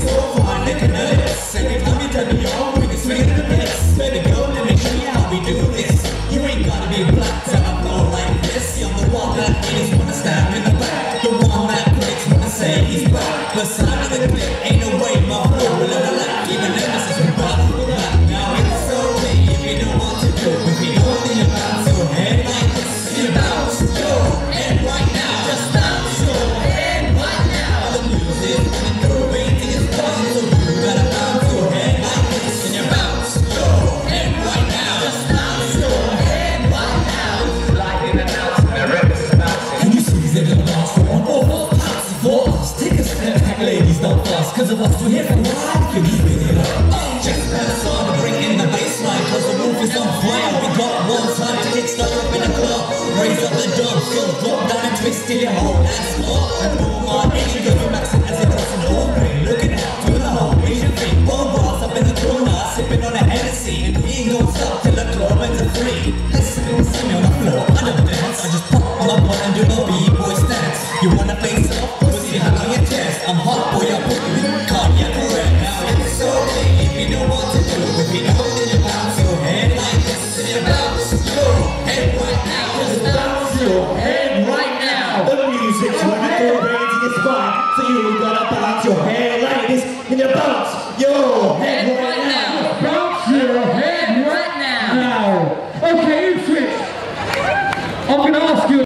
It's all lookin' nervous. Every time you turn me on, we can swing it to the finish. Better go, let me hear how we do this. You ain't gotta be black till I'm like this. The that wanna stab in the back. The one that critics wanna say he's black. But sign of the clip ain't ladies, don't fuss. Cause of us, we're here for ride. Can you spin it up? Just pass on to bring in the baseline. Cause the roof is on fire. We got one time to stuck up in the club. Raise up the dub, so drop down and twist till your whole ass up. And boom on any good from accent as it drops an open. Looking out to the home, Asian feet. Bomb bras up in the corner, sipping on a Hennessy. And he goes up till the club ends your head right now. The music's running through brains in your spine, so you gotta bounce your head like this, and you bounce your head right now. Bounce your head right now. Now, okay, you switch.